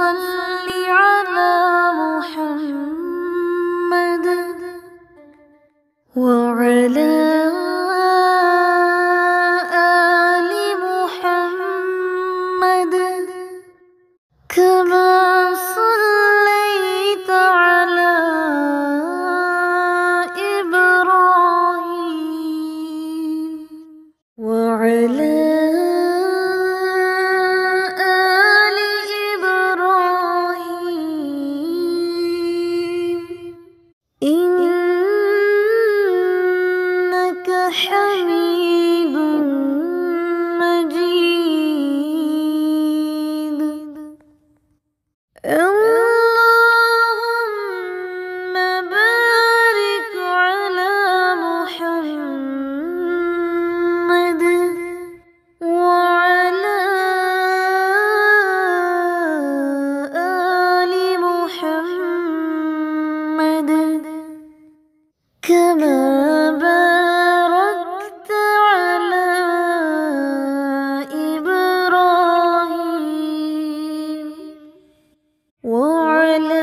صل على محمد وعلى آل محمد. كما صليت على إبراهيم وعلى إنك حميد كما باركت على إبراهيم وعلى